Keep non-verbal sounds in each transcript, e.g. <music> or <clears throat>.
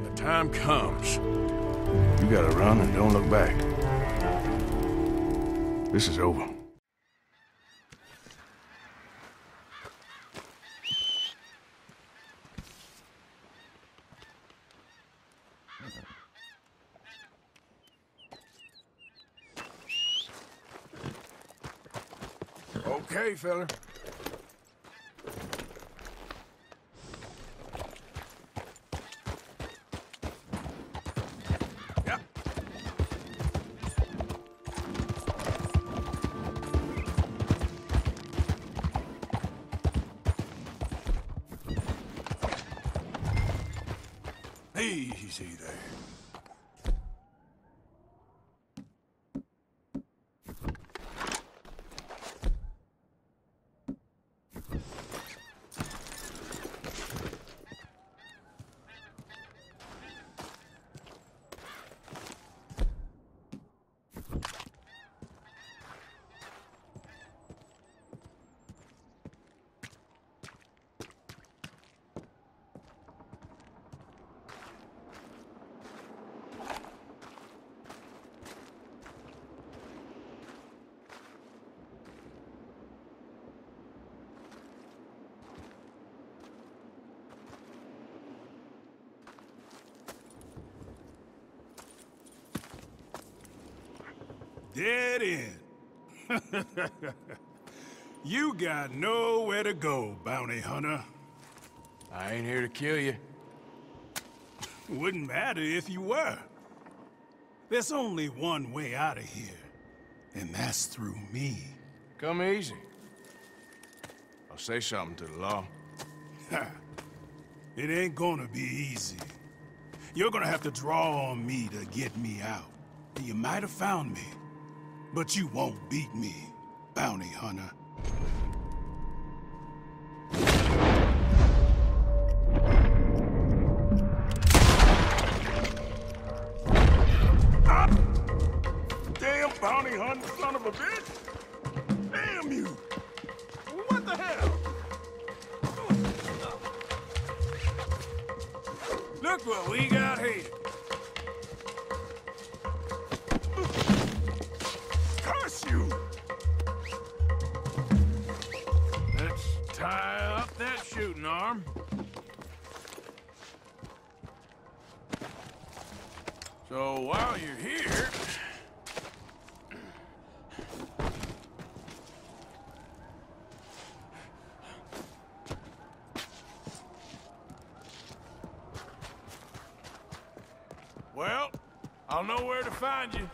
when the time comes. You gotta run and don't look back. This is over. Okay, fella. Yep. Easy there. Dead end. <laughs> you got nowhere to go, bounty hunter. I ain't here to kill you. <laughs> Wouldn't matter if you were. There's only one way out of here, and that's through me. Come easy. I'll say something to the law. <laughs> It ain't gonna be easy. You're gonna have to draw on me to get me out. You might have found me, but you won't beat me, bounty hunter. Find you.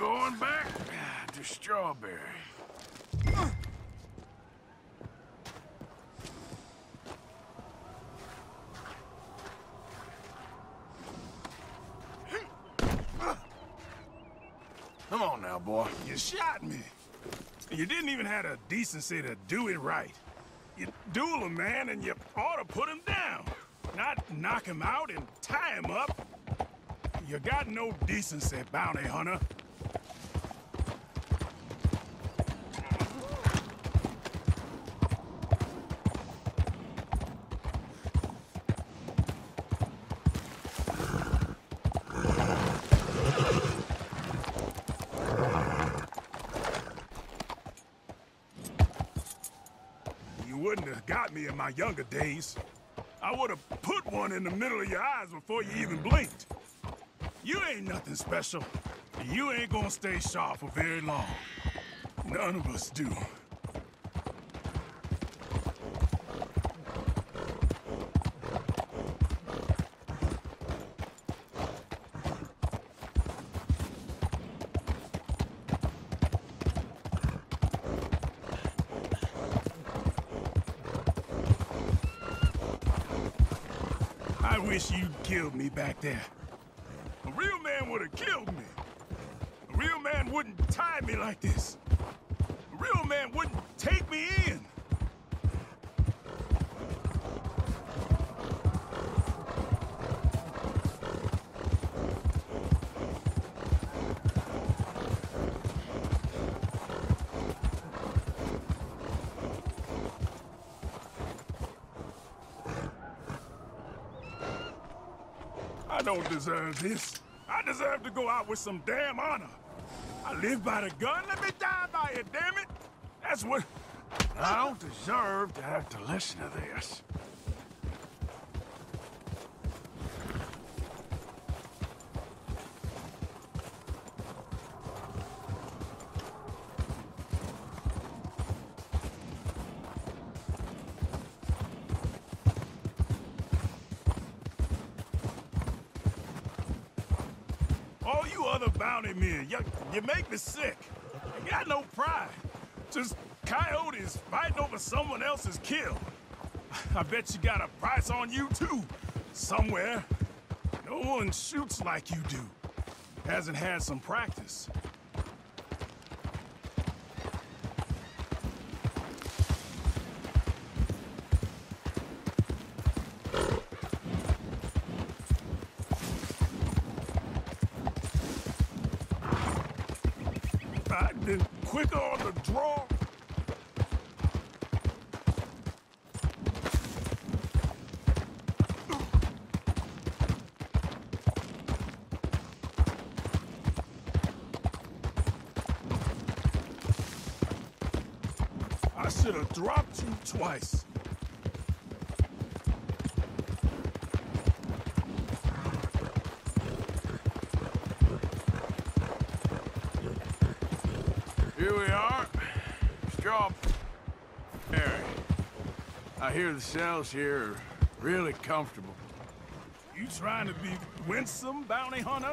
We're going back to Strawberry. Come on now, boy. You shot me. You didn't even have the decency to do it right. You duel a man and you ought to put him down. Not knock him out and tie him up. You got no decency, bounty hunter. My younger days. I would have put one in the middle of your eyes before you even blinked. You ain't nothing special. You ain't gonna stay sharp for very long. None of us do. wish you'd killed me back there. A real man would have killed me. A real man wouldn't tie me like this. A real man wouldn't take me in. Don't deserve this. I deserve to go out with some damn honor. I live by the gun, let me die by it, damn it! That's what... I don't deserve to have to listen to this. All you other bounty men, you, make me sick. You got no pride. Just coyotes fighting over someone else's kill. I bet you got a price on you too, somewhere. No one shoots like you do. Hasn't had some practice. I've been quicker on the draw. I should have dropped you twice. Here we are. Straw. Harry. I hear the cells here are really comfortable. You trying to be winsome, bounty hunter?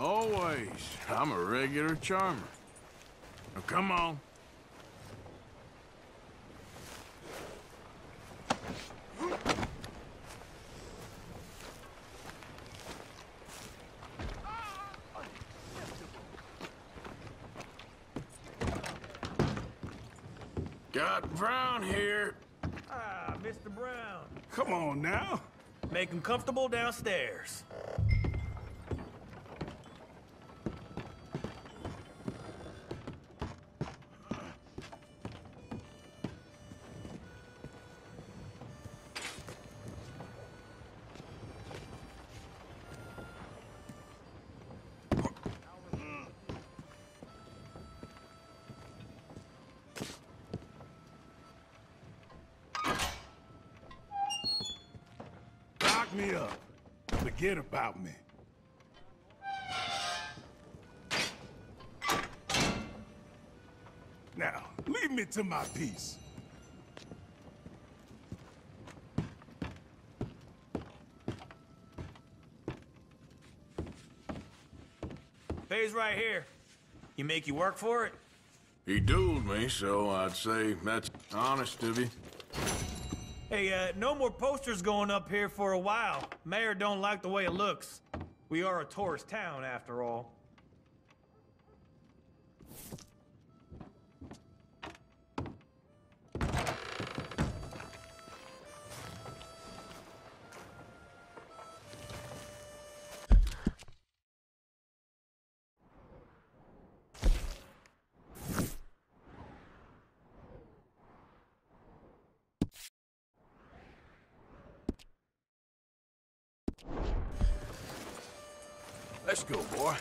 Always. I'm a regular charmer. Now come on. Got Brown here. Ah, Mr. Brown. Come on now. Make him comfortable downstairs. Now, leave me to my peace. Pays right here. You make you work for it? He dueled me, so I'd say that's honest of you. Hey, uh, no more posters going up here for a while. Mayor don't like the way it looks. We are a tourist town, after all. Go, boy.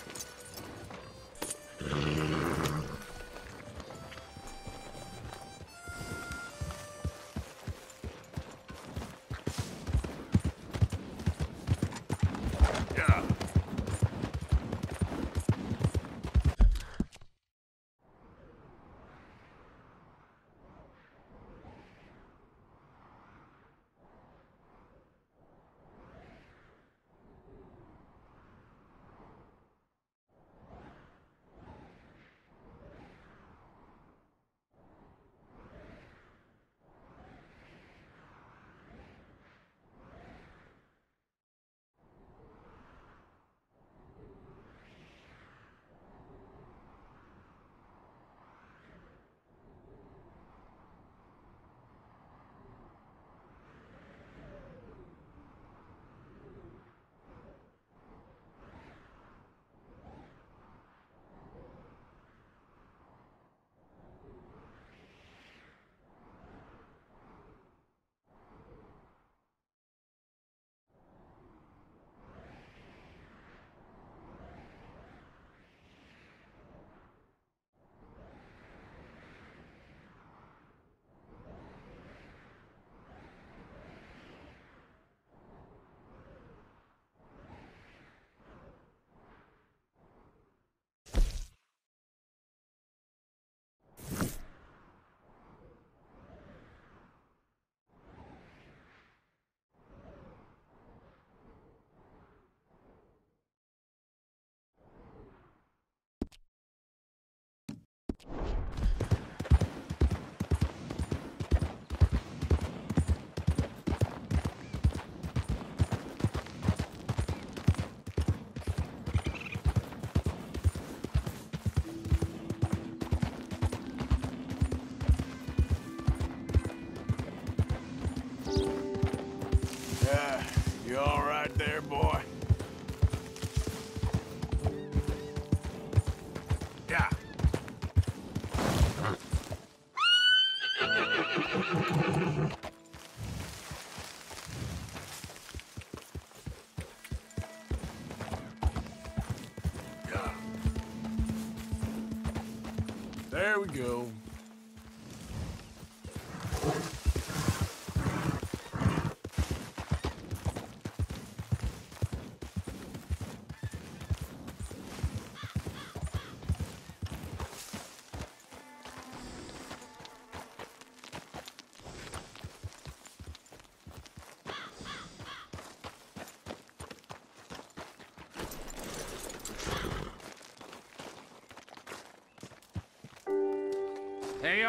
Go.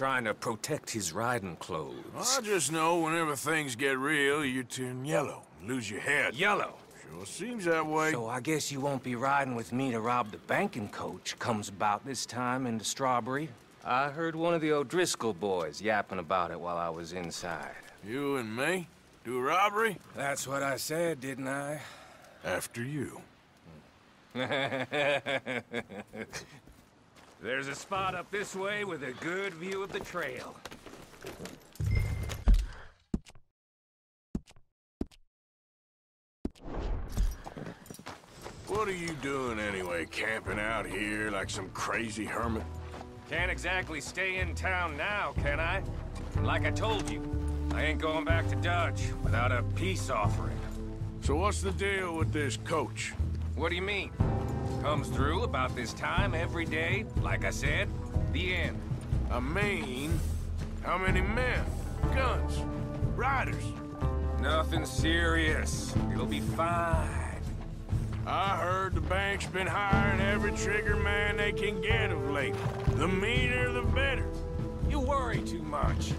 trying to protect his riding clothes. I just know whenever things get real, you turn yellow, lose your head. Yellow. Sure seems that way. So I guess you won't be riding with me to rob the banking coach comes about this time into Strawberry. I heard one of the O'Driscoll boys yapping about it while I was inside. You and me? Do a robbery? That's what I said, didn't I? After you. <laughs> There's a spot up this way with a good view of the trail. What are you doing anyway, camping out here like some crazy hermit? Can't exactly stay in town now, can I? Like I told you, I ain't going back to Dutch without a peace offering. So what's the deal with this coach? What do you mean? Comes through about this time every day, like I said, the end. I mean, how many men, guns, riders? Nothing serious. It'll be fine. I heard the bank's been hiring every trigger man they can get of late. The meaner, the better. You worry too much.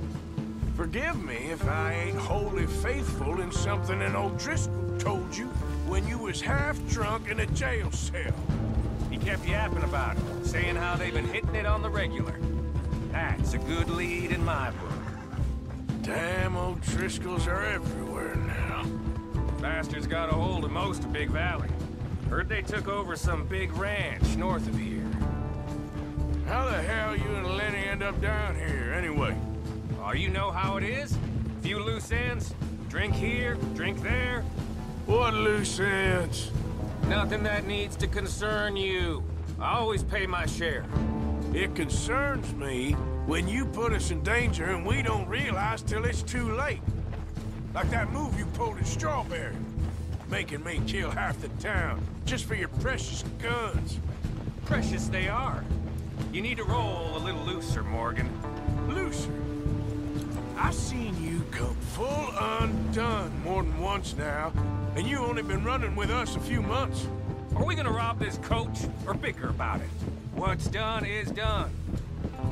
Forgive me if I ain't wholly faithful in something an O'Driscoll told you when you was half drunk in a jail cell. He kept yapping about it, saying how they've been hitting it on the regular. That's a good lead in my book. Damn O'Driscolls are everywhere now. Bastards got a hold of most of Big Valley. Heard they took over some big ranch north of here. How the hell you and Lenny end up down here, anyway? Oh, you know how it is? Few loose ends. Drink here, drink there. What loose ends? Nothing that needs to concern you. I always pay my share. It concerns me when you put us in danger and we don't realize till it's too late. Like that move you pulled in Strawberry. Making me kill half the town just for your precious guns. Precious they are. You need to roll a little looser, Morgan. Looser. I've seen you come full undone more than once now, and you only been running with us a few months. Are we gonna rob this coach or bicker about it? What's done is done.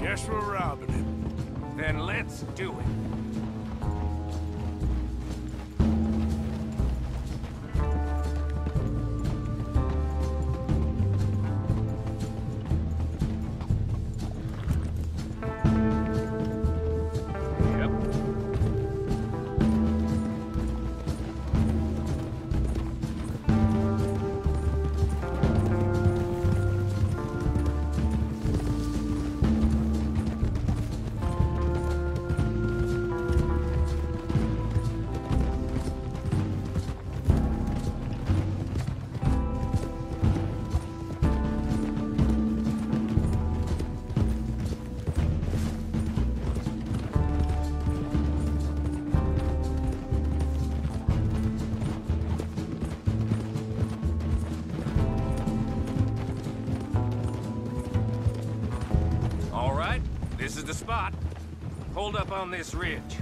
Guess we're robbing it. Then let's do it. On this ridge.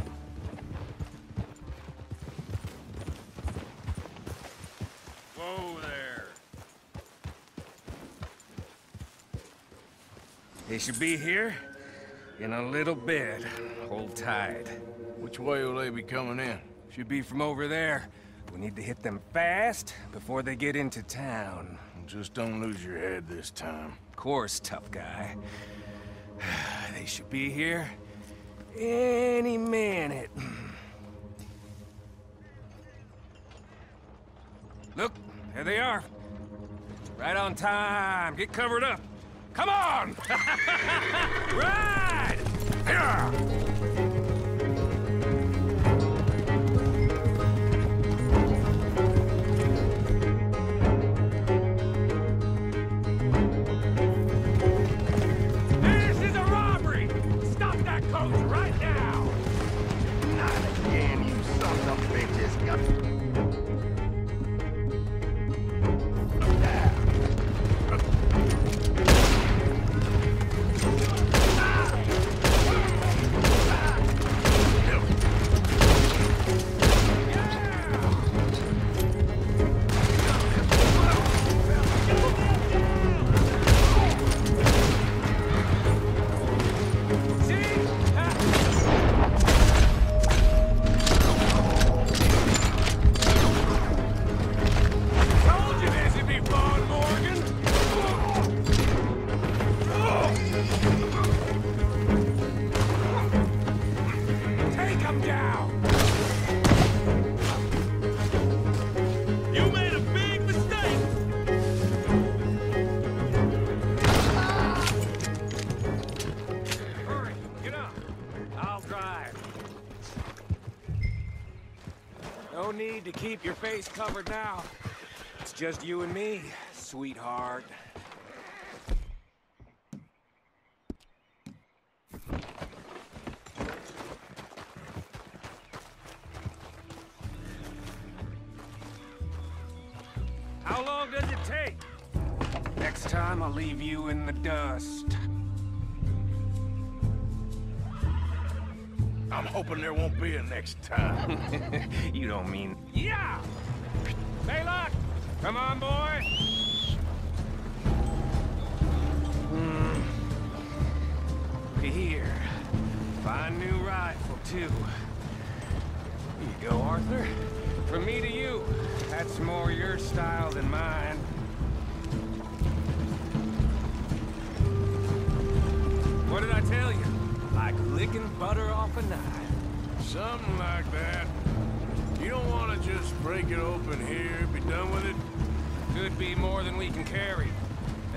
Whoa there. They should be here in a little bit. Hold tight. Which way will they be coming in? Should be from over there. We need to hit them fast before they get into town. Just don't lose your head this time. Of course, tough guy. <sighs> They should be here any minute. Look, there they are. Right on time. Get covered up. Come on! <laughs> Ride! Yeah! Bitches. Face covered now. It's just you and me, sweetheart. How long does it take? Next time I'll leave you in the dust. I'm hoping there won't be a next time. <laughs> you don't mean... Yeah! Come on, boy! Hmm. Here. Fine new rifle, too. Here you go, Arthur. From me to you. That's more your style than mine. What did I tell you? Like licking butter off a knife. Something like that. You don't want to just break it open here, be done with it? Could be more than we can carry.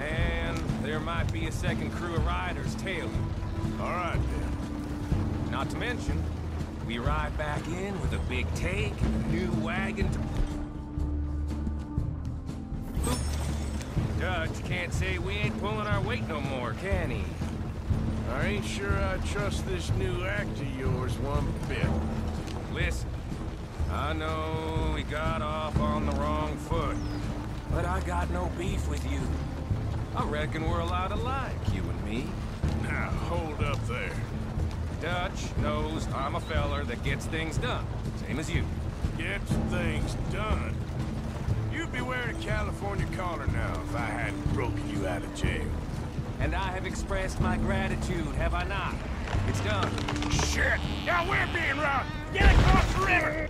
And there might be a second crew of riders tailing. All right, then. Not to mention, we ride back in with a big take and a new wagon to... Oop. Dutch can't say we ain't pulling our weight no more, can he? I ain't sure I trust this new act of yours one bit. Listen, I know we got off on the wrong foot, but I got no beef with you. I reckon we're a lot alike, you and me. Now, hold up there. Dutch knows I'm a feller that gets things done, same as you. Gets things done. You'd be wearing a California collar now if I hadn't broken you out of jail. And I have expressed my gratitude, have I not? It's done. Shit! Now we're being robbed! Get across the river!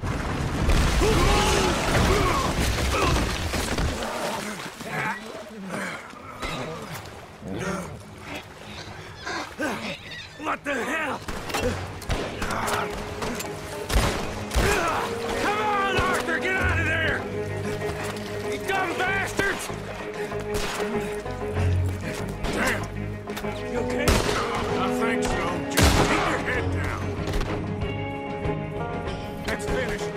What the hell? Come on, get out of there! You dumb bastards! Damn! You okay? I think so. Let's finish.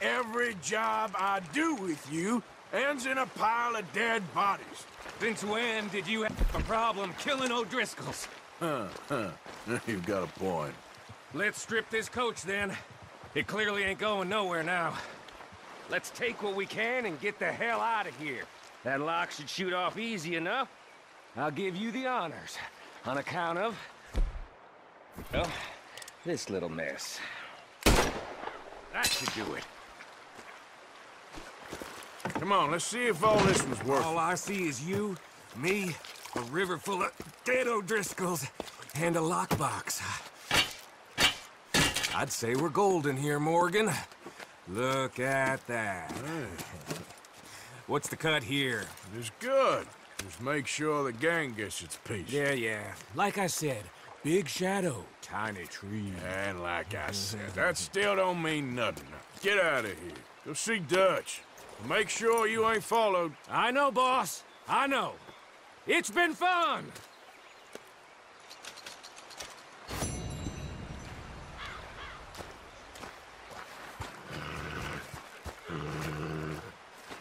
Every job I do with you ends in a pile of dead bodies. Since when did you have a problem killing O'Driscolls? Huh, huh. <laughs> You've got a point. Let's strip this coach then. It clearly ain't going nowhere now. Let's take what we can and get the hell out of here. That lock should shoot off easy enough. I'll give you the honors. On account of... Well, this little mess. That should do it. Come on, let's see if all this was worth All I see is you, me, a river full of dead O'Driscolls, and a lockbox. I'd say we're golden here, Morgan. Look at that. <laughs> What's the cut here? It's good. Just make sure the gang gets its piece. Yeah, yeah. Like I said, big shadow, tiny tree. And like I said, that still don't mean nothing. Get out of here. Go see Dutch. Make sure you ain't followed. I know, boss. I know. It's been fun.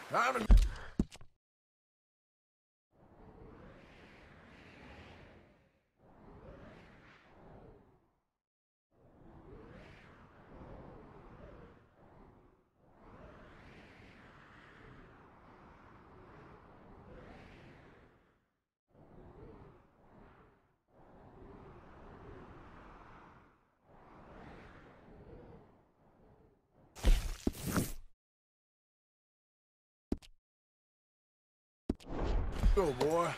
Time to... Go, boy.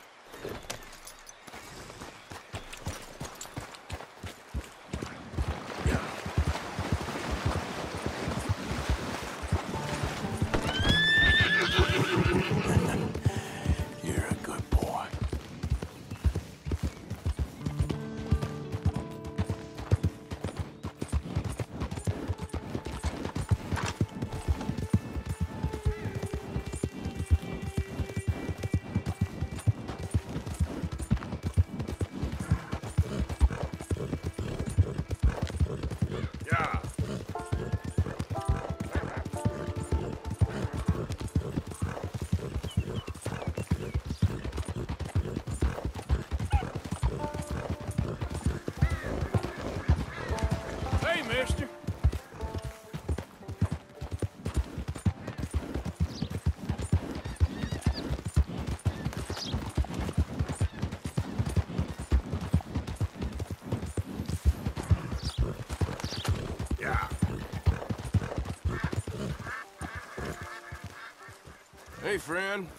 Hey, friend.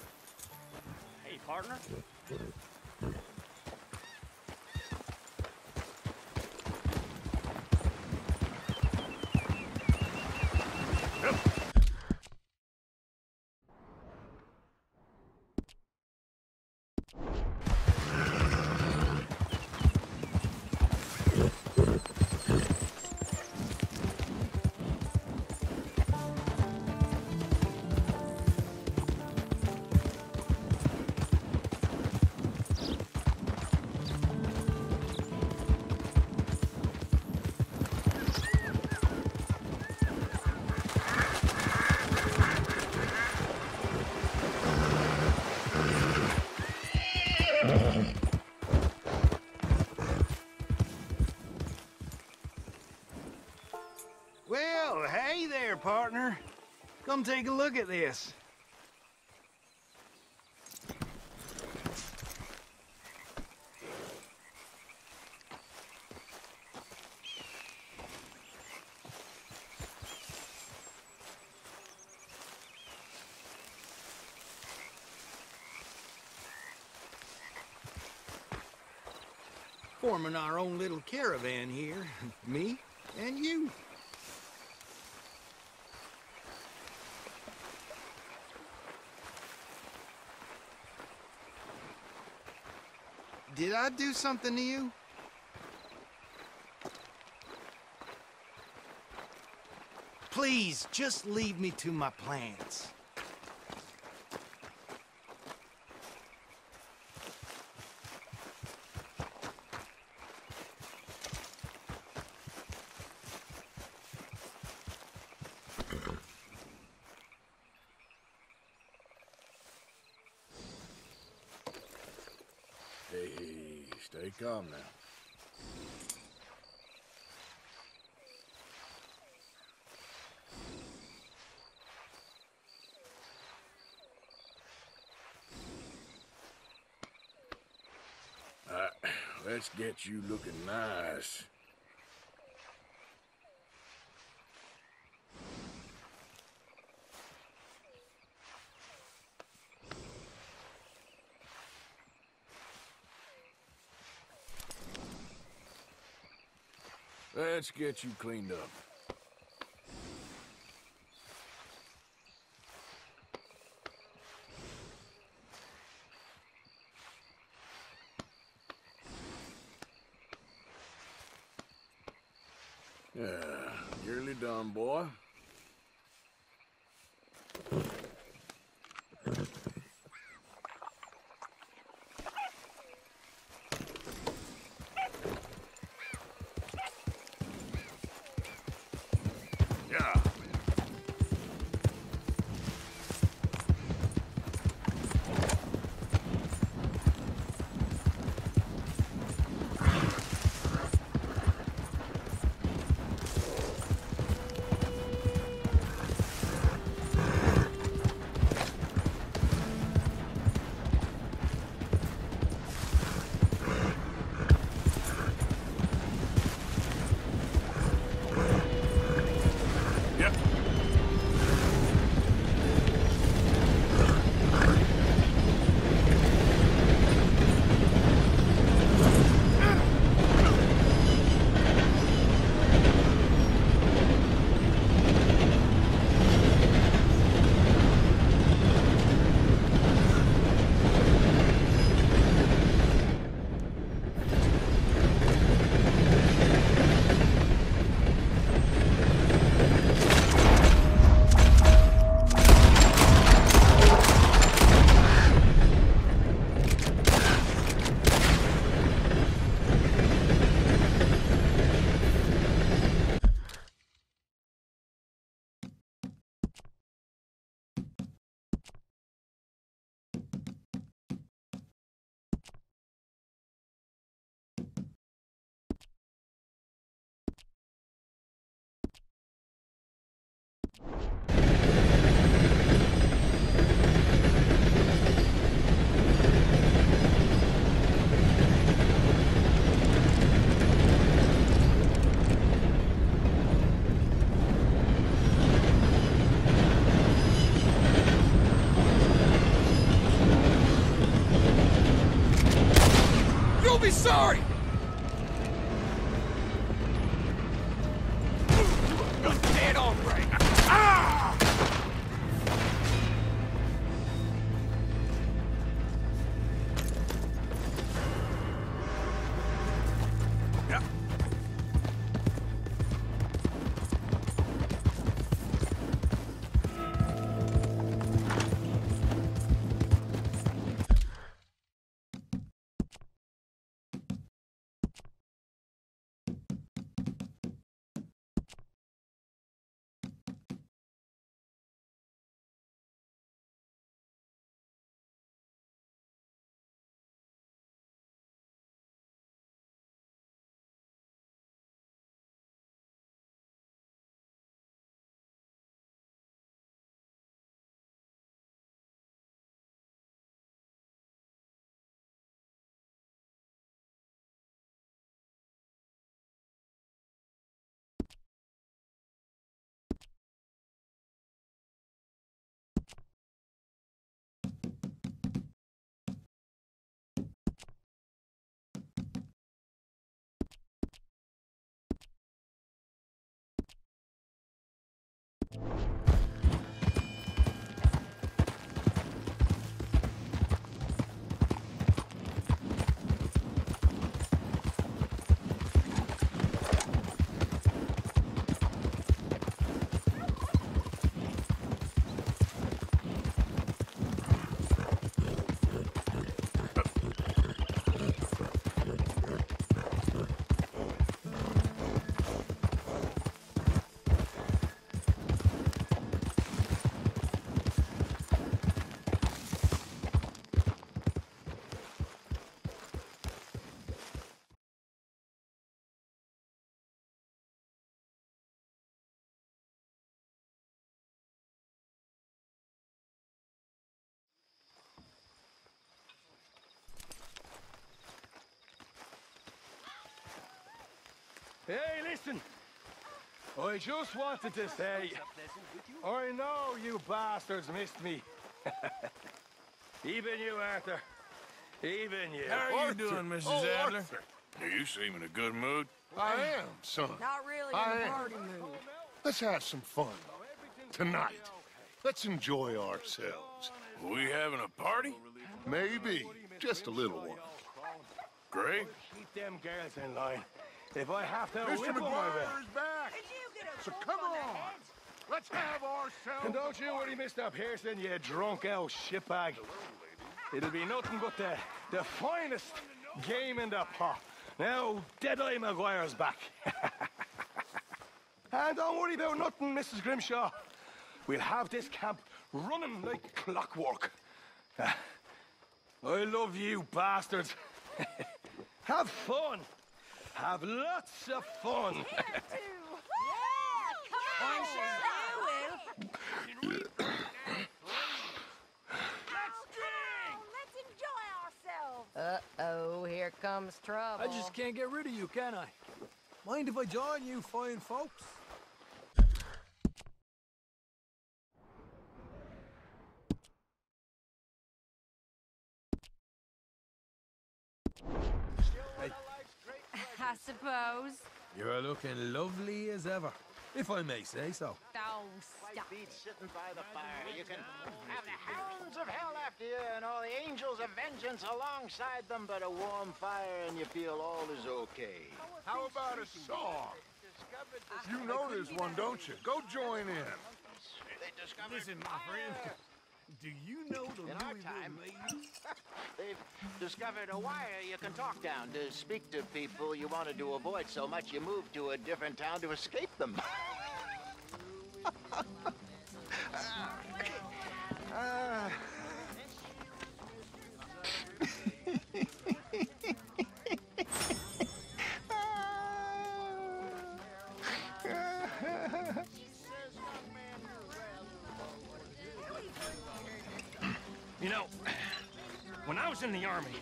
Come take a look at this. Forming our own little caravan here. <laughs> Me and you. Did I do something to you? Please, just leave me to my plans. Stay calm now. Let's get you looking nice. Let's get you cleaned up. Yeah, nearly done, boy. えっ? Hey, listen. I just wanted to say, I know you bastards missed me. <laughs> Even you, Arthur. Even you. How are you Arthur. doing, Mrs. Oh, Adler? Arthur. You seem in a good mood. I am, son. Not really I in a party mood. Let's have some fun. Tonight. Let's enjoy ourselves. We having a party? Maybe. Just a little one. Great. Keep them girls in line. If I have to Mr. whip 'em, I will. MacGuire's back. Did you get a So come on on. Let's have ourselves. And don't you worry, Mr. Pearson, you drunk out shitbag. It'll be nothing but the, the finest game in the pot. Now, Deadeye MacGuire's back. <laughs> and don't worry about nothing, Mrs. Grimshaw. We'll have this camp running like clockwork. <laughs> I love you, bastards. <laughs> have fun. Have lots of fun. <laughs> Yeah, come on, sure I will. Oh, let's enjoy ourselves. Uh-oh, here comes trouble. I just can't get rid of you, can I? Mind if I join you fine folks? Suppose. You're looking lovely as ever, if I may say so. Oh, stop. Feet sitting by the fire. You can have the hounds of hell after you and all the angels of vengeance alongside them, but a warm fire and you feel all is okay. How about a song? You know there's one, don't you? Go join in. They discovered Listen, my friend. Do you know the In our time- <laughs> They've discovered a wire you can talk down to speak to people you wanted to avoid so much you moved to a different town to escape them. <laughs> <laughs> Ah. You know, when I was in the army,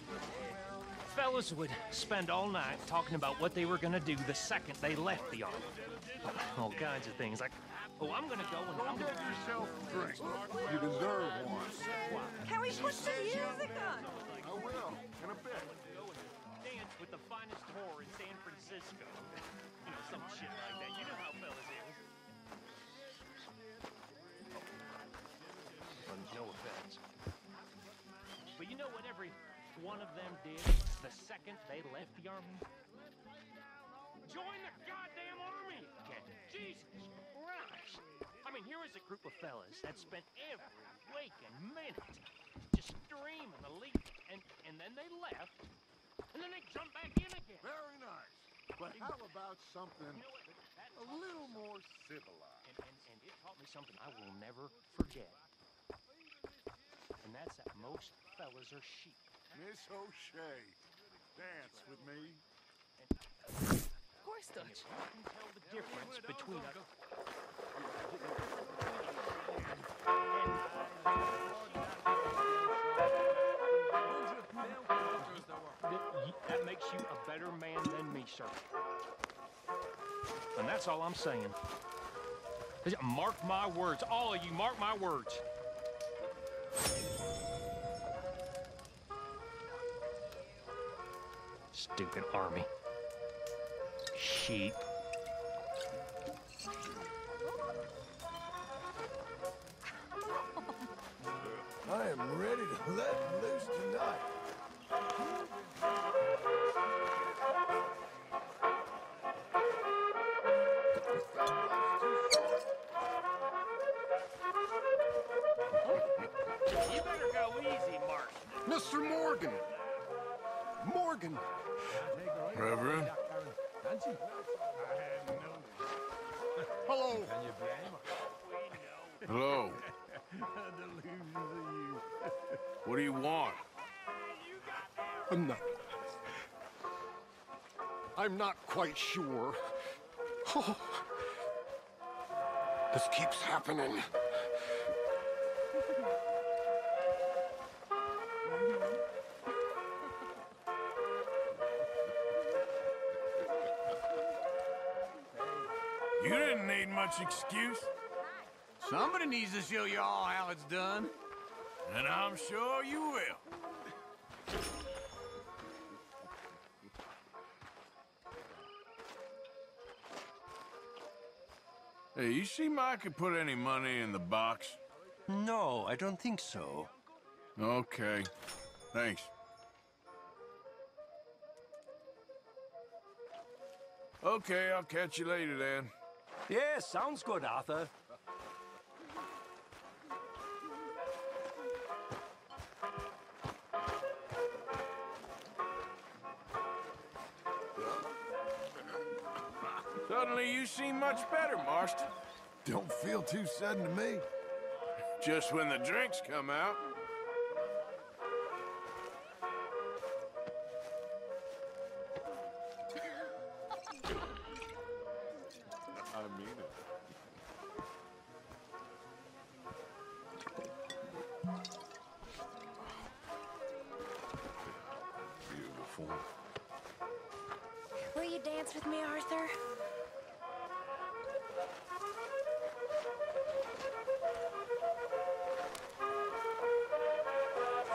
fellas would spend all night talking about what they were gonna do the second they left the army. <laughs> All kinds of things like, oh, I'm gonna go and I'm Get gonna yourself a drink. You deserve one. Can we put some music on? I will, in a bit. go dance with the finest whore in San Francisco. <laughs> You know, some shit like that. You know one of them did the second they left the army? Join the goddamn army! again. Jesus Christ! I mean, here is a group of fellas that spent every waking minute just dreaming the leap, and and then they left, and then they jumped back in again. Very nice. But how about something You know a little more civilized? and, and, and it taught me something I will never forget. And that's that most fellas are sheep. Miss O'Shea, dance with me. Of course, Dutch. You can tell the difference between us. That makes you a better man than me, sir. And that's all I'm saying. Mark my words. All of you, mark my words. Stupid army. Sheep. I am ready to let loose tonight. You better go easy, Mark. Mr. Morgan. Morgan. Reverend? Hello. Hello. <laughs> What do you want? I'm not. I'm not quite sure. Oh. This keeps happening. Much excuse. Somebody needs to show you all how it's done. And I'm sure you will. Hey, you see Micah put any money in the box? No, I don't think so. Okay. Thanks. Okay, I'll catch you later then. Yeah, sounds good, Arthur. Suddenly you seem much better, Marston. Don't feel too sudden to me. Just when the drinks come out.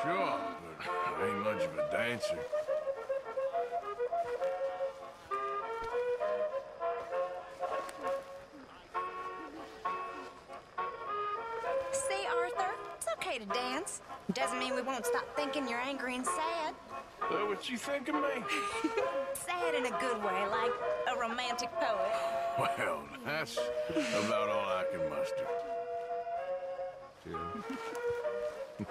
Sure, but I ain't much of a dancer. See, Arthur? It's okay to dance. Doesn't mean we won't stop thinking you're angry and sad. That what you think of me? <laughs> Sad in a good way, like a romantic poet. Well, that's about all I can muster.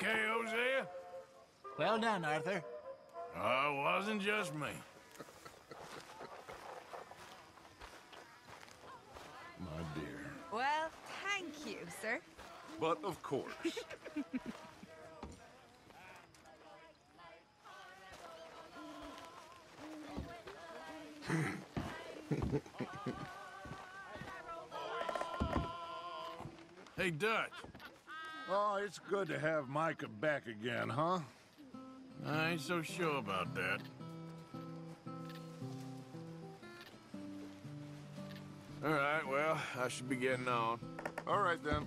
okay, Hosea? Well done, Arthur. Oh, it wasn't just me. My dear. Well, thank you, sir. But of course. <laughs> Hey, Dutch. Oh, it's good to have Micah back again, huh? I ain't so sure about that. All right, well, I should be getting on. All right, then.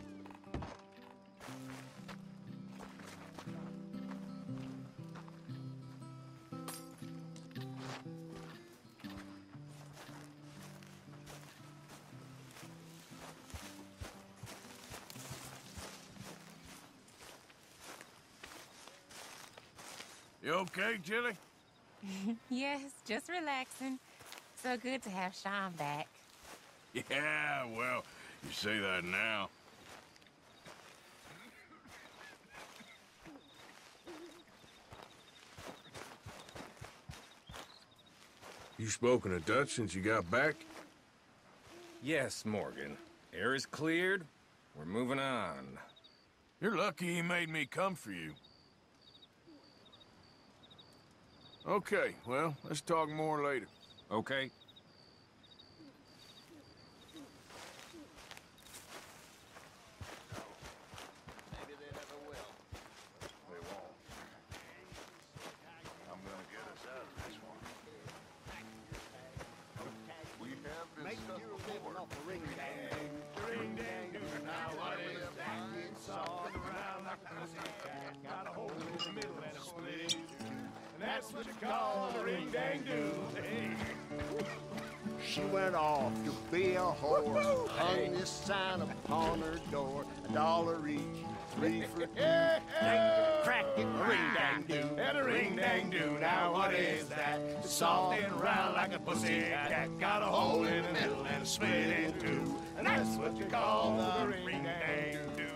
Okay, Chili? <laughs> yes, just relaxing. So good to have Sean back. Yeah, well, you say that now. You spoken a Dutch since you got back? Yes, Morgan. Air is cleared. We're moving on. You're lucky he made me come for you. Okay, well, let's talk more later. Okay? That's what you call a ring dang do. She went off to be a whore, hung this sign upon her door, a dollar each, three for two. Crack it, ring dang do. And a ring dang do. Now what is that? Soft and round like a pussy cat. Got a hole in the middle and split in two. And that's what you call a ring dang do.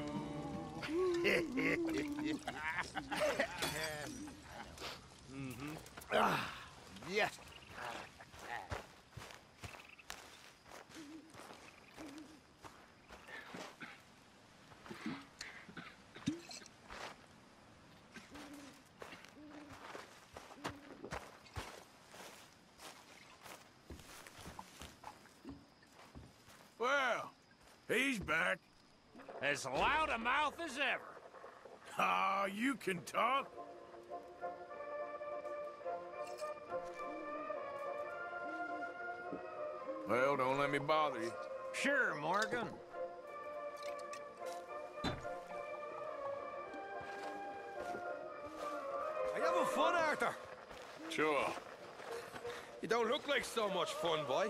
<laughs> Mm-hmm. Ah, yes. Well, he's back. As loud a mouth as ever. Ah, you can talk? Well, don't let me bother you. Sure, Morgan. Are you having fun, Arthur? Sure. You don't look like so much fun, boy.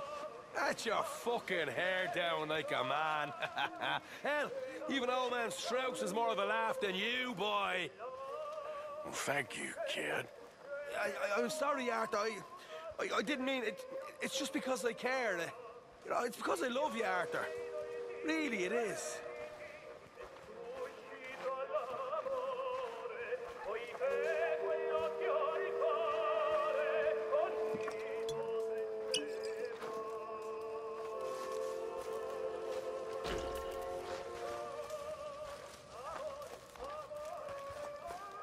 That's your fucking hair down like a man. <laughs> Hell, even old man Strauss is more of a laugh than you, boy. Well, thank you, kid. I, I, I'm sorry, Arthur. I, I, I didn't mean it. It's just because I care. Eh? You know, it's because I love you, Arthur. Really, it is.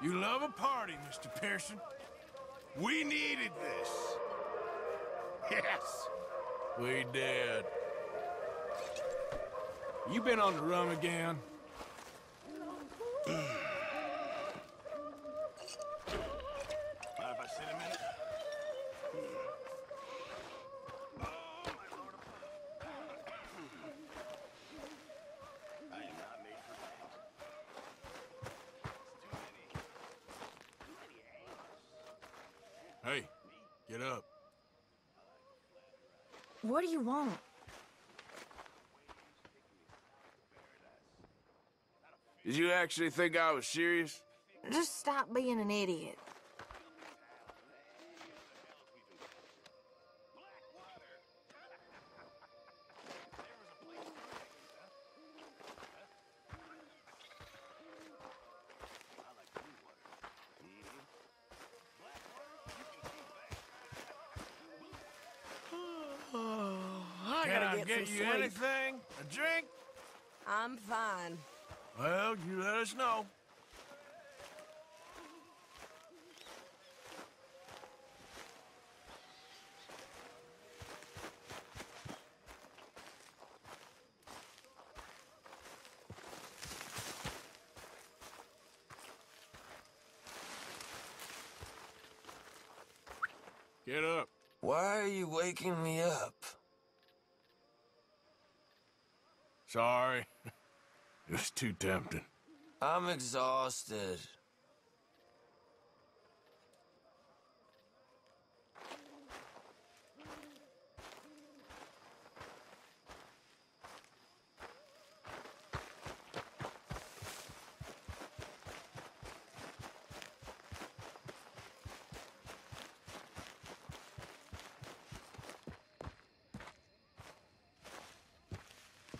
You love a party, Mr. Pearson. We needed this. Yes, we did. You been on the run again? <clears throat> do you want? Did you actually think I was serious? Just stop being an idiot. I gotta Can I get get some you sleep. anything? A drink? I'm fine. Well, you let us know. Get up. Why are you waking me up? Sorry. <laughs> It was too tempting. I'm exhausted.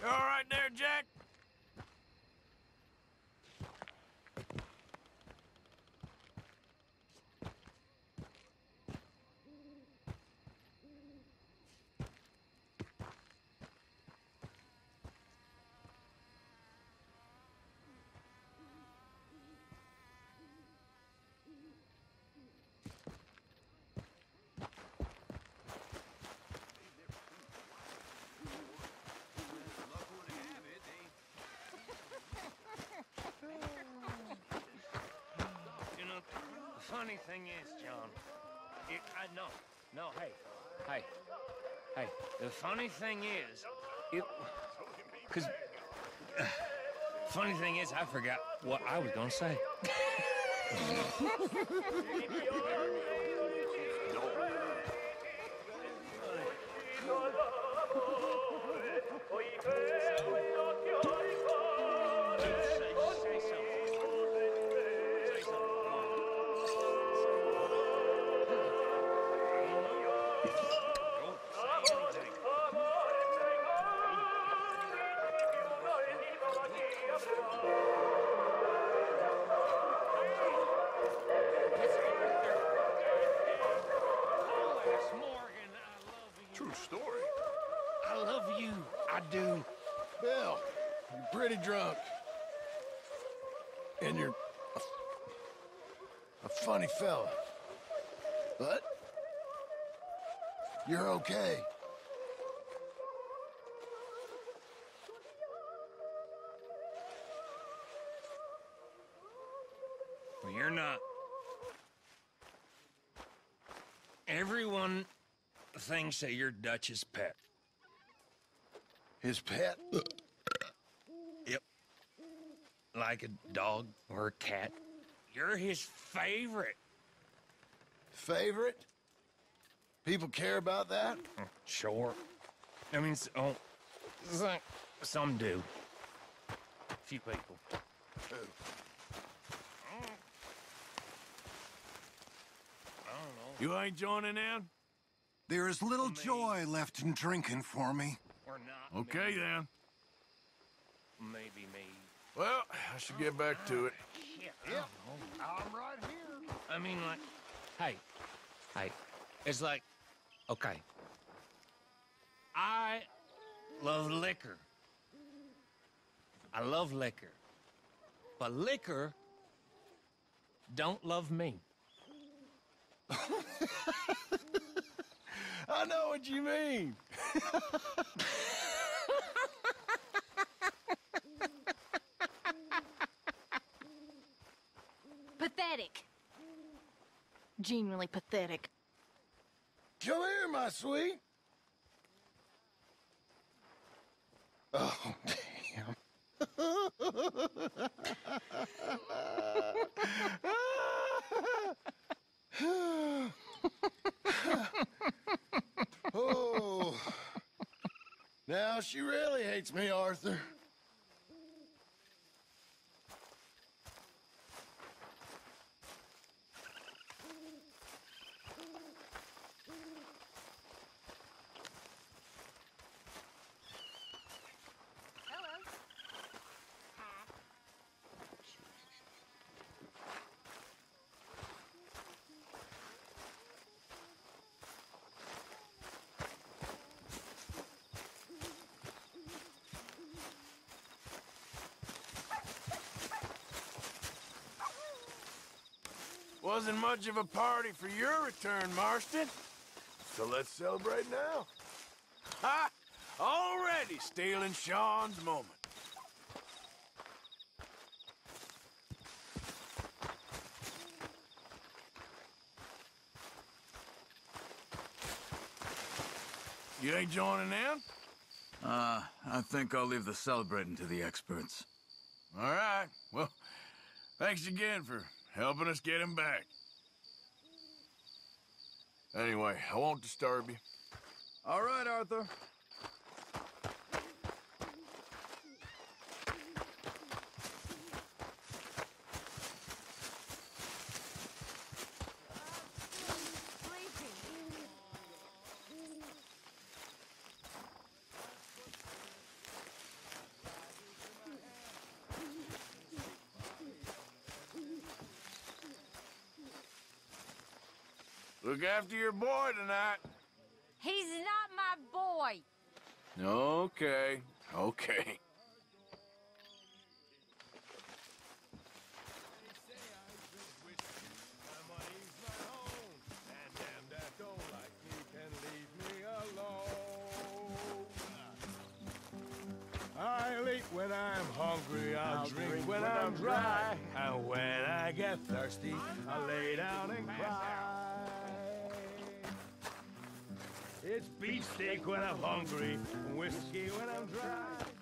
You all right there, Jack? You know, the funny thing is, John, it, I know, no, hey, hey, hey, the funny thing is, it, because, <sighs> funny thing is, I forgot what I was gonna say. <laughs> True story. I love you. I do. Bill, you're pretty drunk. And you're a, a funny fella. But you're okay. Well, you're not... Everyone thinks that you're Dutch's pet. His pet? yep. Like a dog or a cat. You're his favorite. Favorite? People care about that? Sure. I mean, oh, some, some do. A few people. I don't know. You ain't joining in? There is little joy left in drinking for me. Or not. Okay, then. Maybe me. Well, I should get back to it. Yep. I'm right here. I mean, like, hey, hey, it's like, okay. I love liquor. I love liquor. But liquor don't love me. <laughs> I know what you mean. Pathetic. Genuinely pathetic. Come here, my sweet. Oh, damn. <laughs> oh. Now she really hates me, Arthur. Wasn't much of a party for your return, Marston. So let's celebrate now. Ha! Already stealing Sean's moment. You ain't joining in? Uh, I think I'll leave the celebrating to the experts. All right. Well, thanks again for helping us get him back. Anyway, I won't disturb you. All right, Arthur. After your boy tonight. He's not my boy. Okay, okay. I'll eat when I'm hungry, I'll, drink, when, I'm dry. And when I get thirsty, I lay down and cry. It's beefsteak when I'm hungry, whiskey when I'm dry.